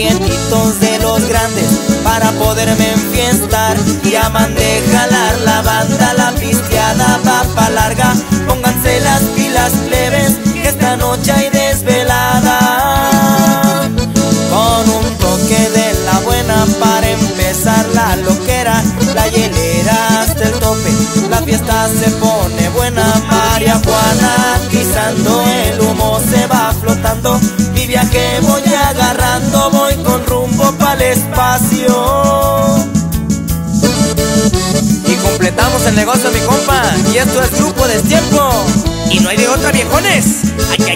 de los grandes para poderme enfiestar. Y aman de jalar la banda, la pisteada va pa' larga. Va flotando Mi viaje voy agarrando, voy con rumbo pa'l espacio y completamos el negocio, mi compa. Y esto es Grupo de Tiempo. Y no hay de otra, viejones. ¡Ay, ay,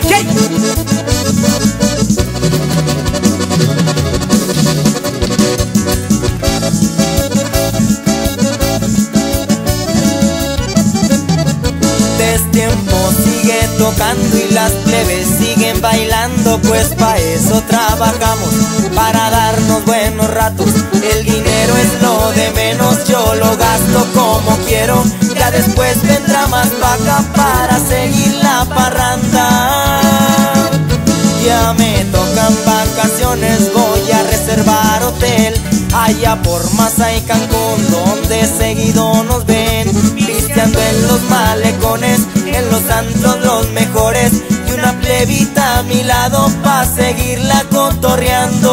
ay! Destiempo sigue tocando y las plebes siguen bailando Pues pa' eso trabajamos, para darnos buenos ratos. El dinero es lo de menos, yo lo gasto como quiero. Ya después vendrá más vaca para seguir la parranda. Ya me tocan vacaciones, voy a reservar hotel. Allá por Maza y Cancún, donde seguido nos ven en los malecones, en los antros los mejores y una plebita a mi lado pa seguirla cotorreando.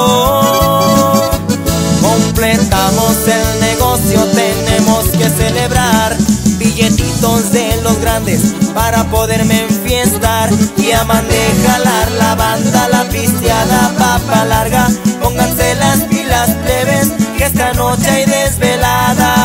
Completamos el negocio, tenemos que celebrar billetitos de los grandes para poderme enfiestar y a manejar la banda, la pisteada, papa larga. Pónganse las pilas plebes que esta noche hay desvelada.